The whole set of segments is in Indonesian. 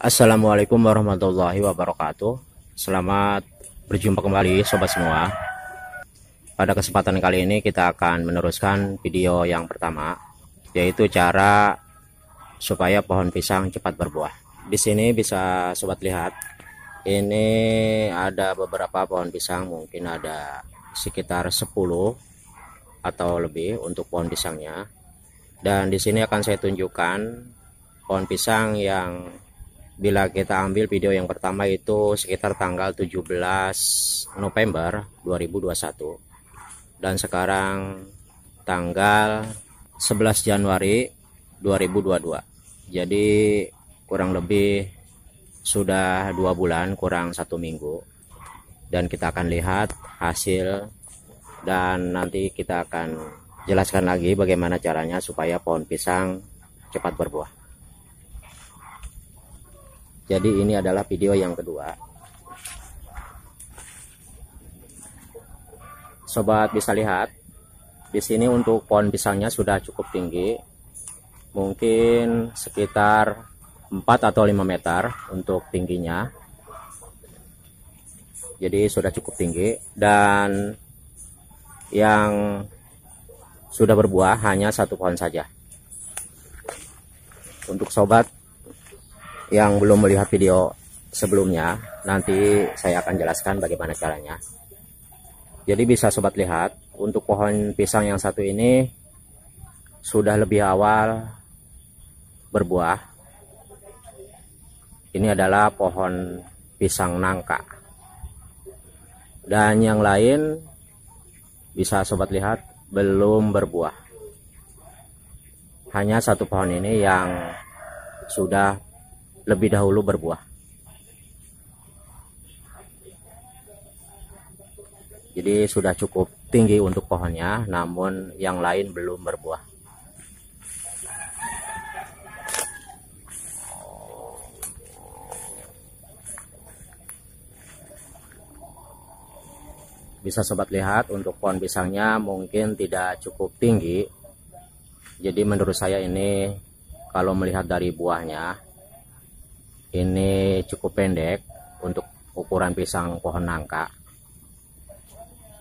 Assalamualaikum warahmatullahi wabarakatuh. Selamat berjumpa kembali sobat semua. Pada kesempatan kali ini kita akan meneruskan video yang pertama Yaitu cara supaya pohon pisang cepat berbuah. Di sini bisa sobat lihat Ini ada beberapa pohon pisang mungkin ada sekitar 10 atau lebih untuk pohon pisangnya. Dan di sini akan saya tunjukkan pohon pisang yang bila kita ambil video yang pertama itu sekitar tanggal 17 November 2021 dan sekarang tanggal 11 Januari 2022 jadi kurang lebih sudah dua bulan kurang satu minggu. Dan kita akan lihat hasil dan nanti kita akan jelaskan lagi bagaimana caranya supaya pohon pisang cepat berbuah jadi ini adalah video yang kedua. Sobat bisa lihat di sini untuk pohon pisangnya sudah cukup tinggi. Mungkin sekitar 4 atau 5 meter untuk tingginya. Jadi sudah cukup tinggi. Dan yang sudah berbuah hanya satu pohon saja. Untuk sobat yang belum melihat video sebelumnya, nanti saya akan jelaskan bagaimana caranya. Jadi bisa sobat lihat, untuk pohon pisang yang satu ini sudah lebih awal berbuah. Ini adalah pohon pisang nangka. Dan yang lain bisa sobat lihat belum berbuah. Hanya satu pohon ini yang sudah lebih dahulu berbuah. Jadi sudah cukup tinggi untuk pohonnya, namun yang lain belum berbuah. Bisa sobat lihat untuk pohon pisangnya mungkin tidak cukup tinggi. Jadi menurut saya ini kalau melihat dari buahnya ini cukup pendek untuk ukuran pisang pohon nangka.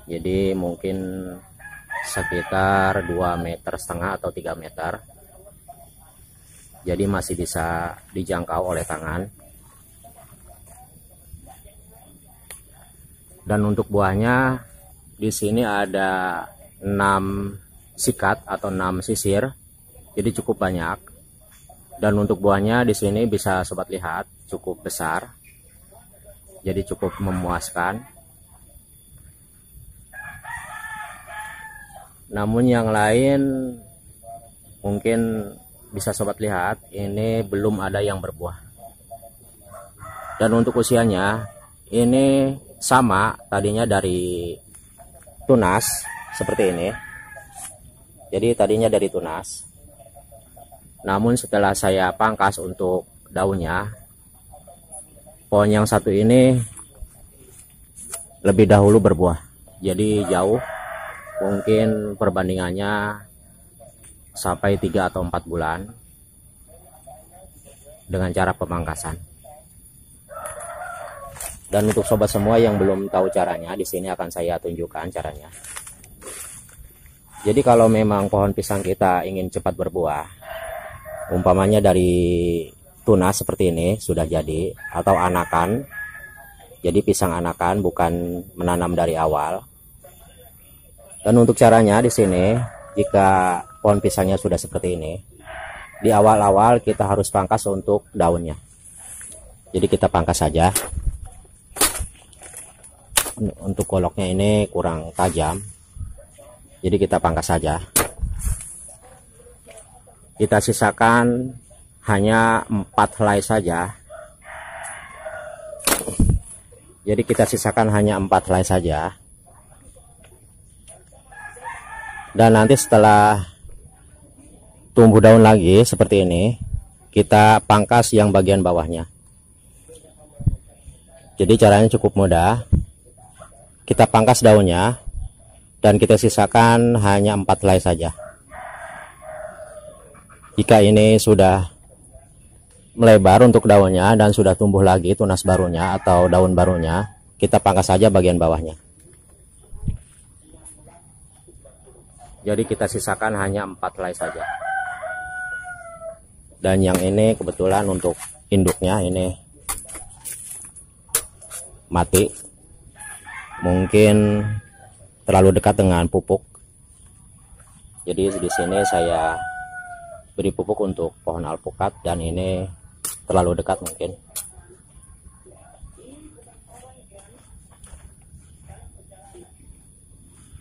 Jadi mungkin sekitar 2 meter setengah atau 3 meter. Jadi masih bisa dijangkau oleh tangan. Dan untuk buahnya di sini ada 6 sikat atau 6 sisir. Jadi cukup banyak dan untuk buahnya di sini bisa sobat lihat cukup besar. Jadi cukup memuaskan. Namun yang lain mungkin bisa sobat lihat ini belum ada yang berbuah. Dan untuk usianya ini sama tadinya dari tunas seperti ini. Jadi tadinya dari tunas namun setelah saya pangkas untuk daunnya pohon yang satu ini lebih dahulu berbuah. Jadi jauh mungkin perbandingannya sampai 3 atau 4 bulan dengan cara pemangkasan. Dan untuk sobat semua yang belum tahu caranya di sini akan saya tunjukkan caranya. Jadi kalau memang pohon pisang kita ingin cepat berbuah umpamanya dari tunas seperti ini sudah jadi atau anakan. Jadi pisang anakan bukan menanam dari awal. Dan untuk caranya di sini jika pohon pisangnya sudah seperti ini di awal-awal kita harus pangkas untuk daunnya. Jadi kita pangkas saja. Untuk goloknya ini kurang tajam. Jadi kita pangkas saja kita sisakan hanya empat helai saja. Jadi kita sisakan hanya empat helai saja. Dan nanti setelah tumbuh daun lagi seperti ini kita pangkas yang bagian bawahnya. Jadi caranya cukup mudah. Kita pangkas daunnya dan kita sisakan hanya empat helai saja jika ini sudah melebar untuk daunnya dan sudah tumbuh lagi tunas barunya atau daun barunya kita pangkas saja bagian bawahnya. Jadi kita sisakan hanya empat helai saja. Dan yang ini kebetulan untuk induknya ini mati. Mungkin terlalu dekat dengan pupuk. Jadi di sini saya beri pupuk untuk pohon alpukat dan ini terlalu dekat mungkin.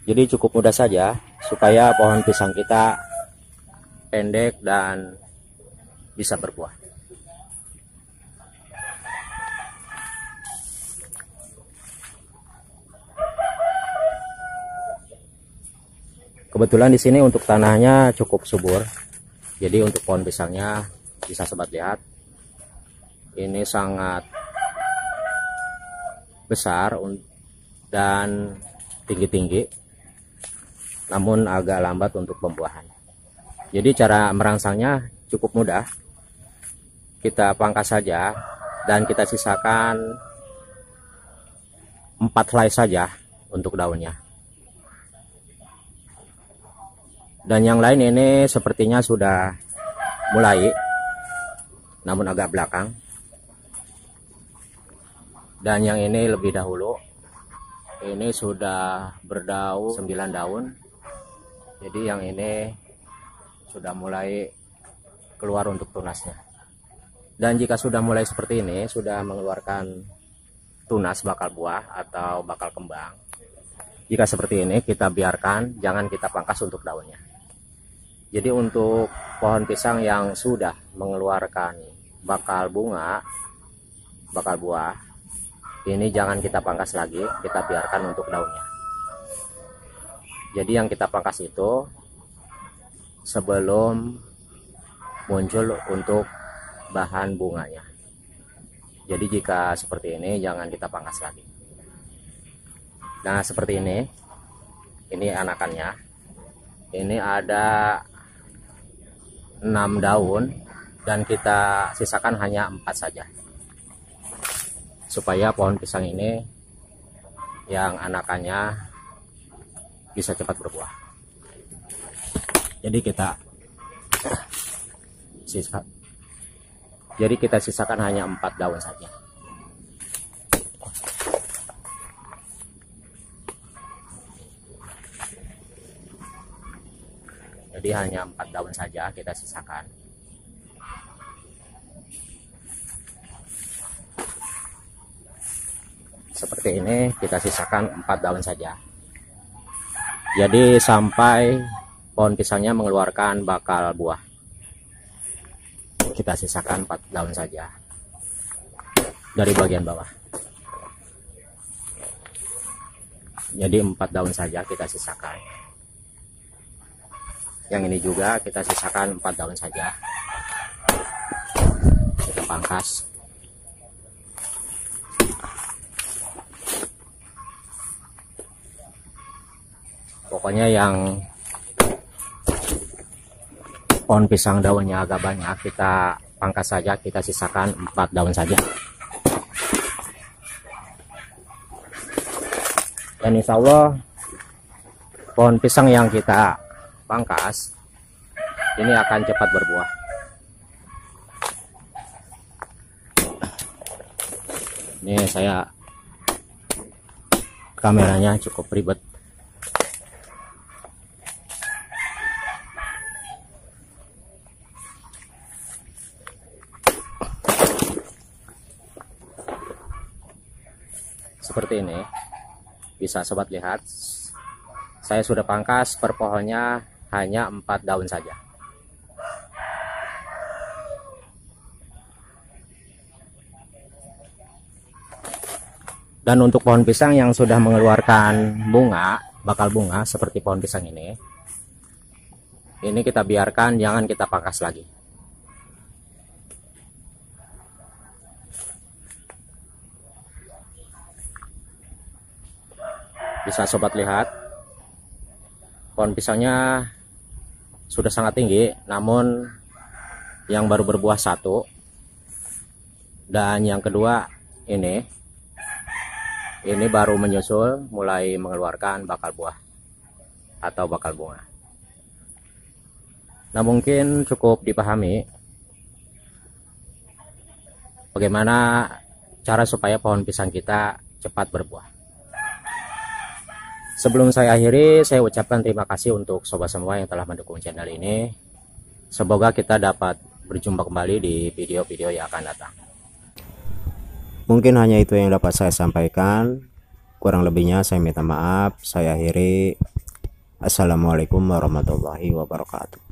Jadi cukup mudah saja supaya pohon pisang kita pendek dan bisa berbuah. Kebetulan di sini untuk tanahnya cukup subur jadi untuk pohon pisangnya bisa sobat lihat ini sangat besar dan tinggi-tinggi namun agak lambat untuk pembuahan. Jadi cara merangsangnya cukup mudah. Kita pangkas saja dan kita sisakan empat helai saja untuk daunnya dan yang lain ini sepertinya sudah mulai namun agak belakang. Dan yang ini lebih dahulu. Ini sudah berdaun 9 daun. Jadi yang ini sudah mulai keluar untuk tunasnya. Dan jika sudah mulai seperti ini sudah mengeluarkan tunas bakal buah atau bakal kembang. Jika seperti ini kita biarkan jangan kita pangkas untuk daunnya jadi untuk pohon pisang yang sudah mengeluarkan bakal bunga bakal buah ini jangan kita pangkas lagi kita biarkan untuk daunnya. Jadi yang kita pangkas itu sebelum muncul untuk bahan bunganya. Jadi jika seperti ini jangan kita pangkas lagi. Nah seperti ini ini anakannya. Ini ada 6 daun dan kita sisakan hanya empat saja supaya pohon pisang ini yang anakannya bisa cepat berbuah jadi kita sisa jadi kita sisakan hanya empat daun saja. Jadi hanya empat daun saja kita sisakan. Seperti ini kita sisakan empat daun saja. Jadi sampai pohon pisangnya mengeluarkan bakal buah kita sisakan 4 daun saja dari bagian bawah jadi empat daun saja kita sisakan yang ini juga kita sisakan empat daun saja. Kita pangkas. Pokoknya yang pohon pisang daunnya agak banyak kita pangkas saja kita sisakan empat daun saja. Dan insya Allah pohon pisang yang kita pangkas. Ini akan cepat berbuah. Ini saya kameranya cukup ribet. Seperti ini. Bisa sobat lihat. Saya sudah pangkas per pohonnya hanya empat daun saja. Dan untuk pohon pisang yang sudah mengeluarkan bunga bakal bunga seperti pohon pisang ini ini kita biarkan jangan kita pangkas lagi. Bisa sobat lihat pohon pisangnya sudah sangat tinggi namun yang baru berbuah satu dan yang kedua ini ini baru menyusul mulai mengeluarkan bakal buah atau bakal bunga. Nah mungkin cukup dipahami bagaimana cara supaya pohon pisang kita cepat berbuah sebelum saya akhiri saya ucapkan terima kasih untuk sobat semua yang telah mendukung channel ini. Semoga kita dapat berjumpa kembali di video-video yang akan datang. Mungkin hanya itu yang dapat saya sampaikan. Kurang lebihnya saya minta maaf. Saya akhiri. Assalamualaikum warahmatullahi wabarakatuh